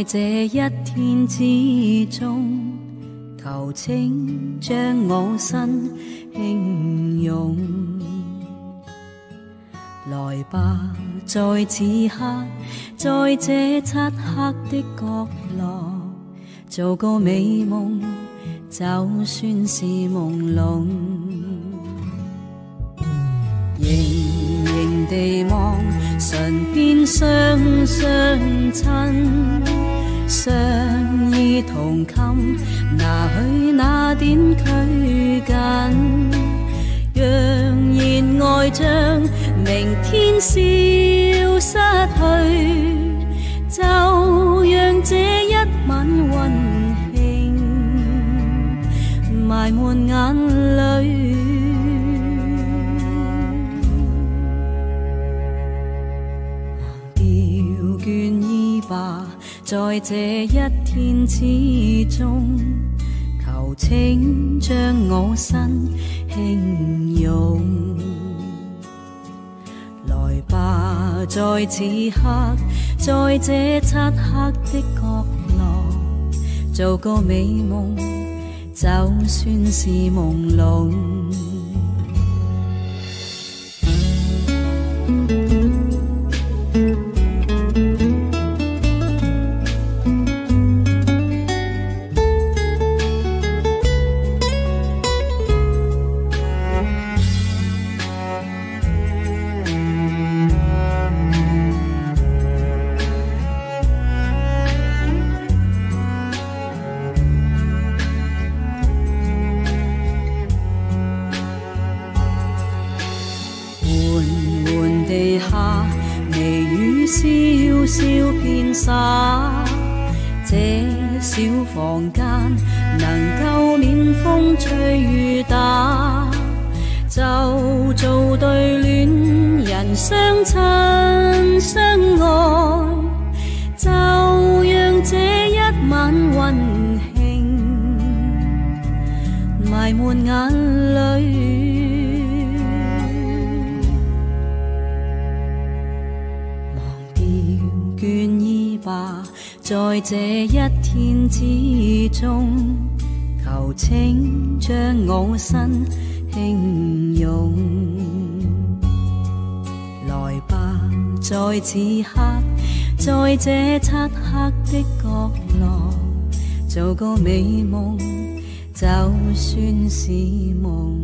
在这一天之中，求请将我身轻拥。来吧，在此刻，在这漆黑的角落，做个美梦，就算是朦胧。盈盈地望，唇边双双亲，相依同衾，拿去那点拘谨。让热爱像明天消失去，就让这一晚温馨埋没眼泪。忘掉倦意吧，在这一天之中。求请将我身轻拥，来吧，在此刻，在这漆黑的角落，做个美梦，就算是朦胧。地下微雨潇潇片洒，这小房间能够免风吹雨打，就做对恋人相亲相吧在这一天之中，求请将我身轻拥。来吧，在此刻，在这漆黑的角落，做个美梦，就算是梦。